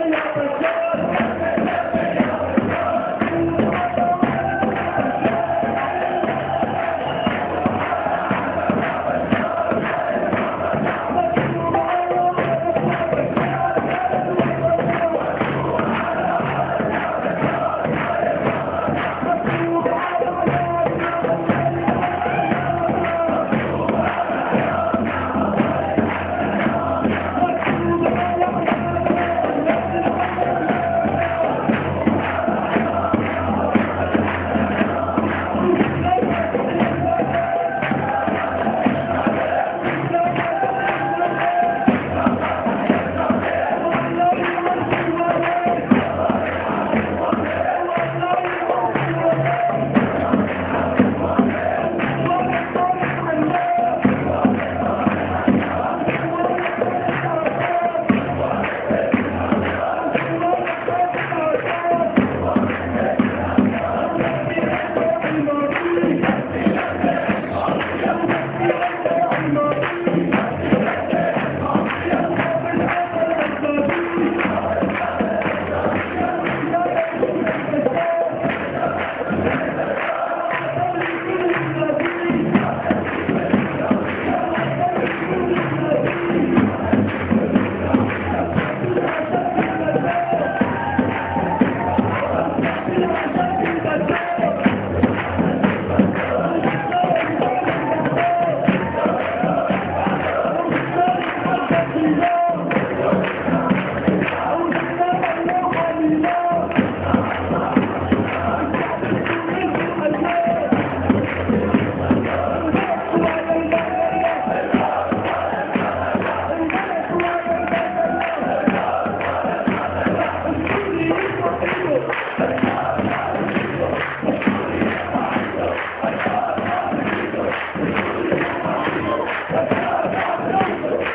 Thank you.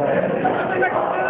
何?